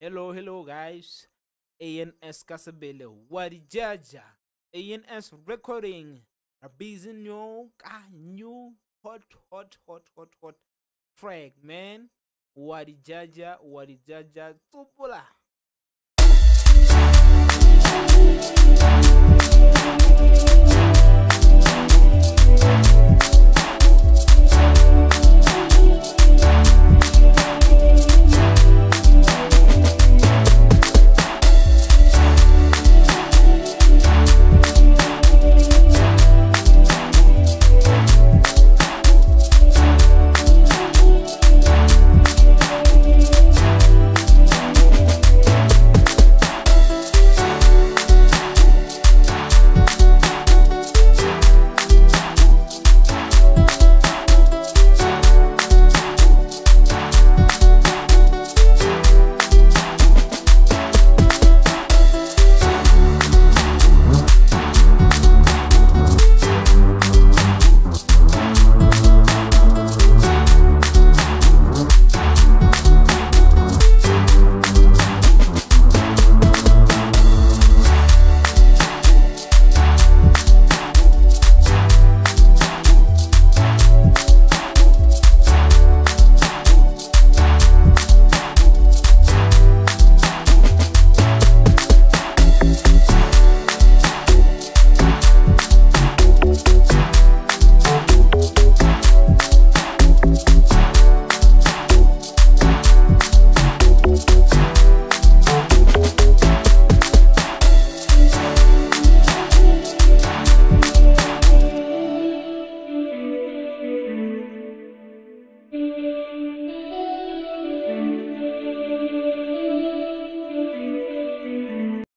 Hello, hello, guys. ANS Kasabele, Wadi Jaja, ANS Recording, a busy new, new, hot, hot, hot, hot, hot track, man. Wadi Jaja, Wadi Jaja, Tupula.